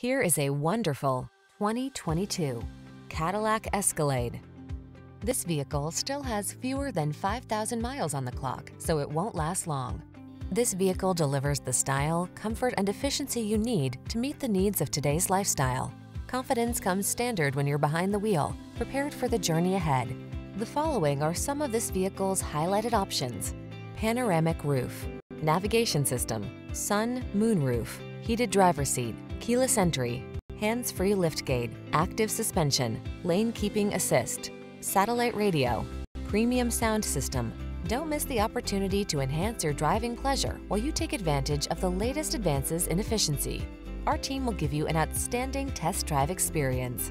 Here is a wonderful 2022 Cadillac Escalade. This vehicle still has fewer than 5,000 miles on the clock, so it won't last long. This vehicle delivers the style, comfort, and efficiency you need to meet the needs of today's lifestyle. Confidence comes standard when you're behind the wheel, prepared for the journey ahead. The following are some of this vehicle's highlighted options. Panoramic roof, navigation system, sun, moon roof, heated driver seat, keyless entry, hands-free liftgate, active suspension, lane keeping assist, satellite radio, premium sound system. Don't miss the opportunity to enhance your driving pleasure while you take advantage of the latest advances in efficiency. Our team will give you an outstanding test drive experience.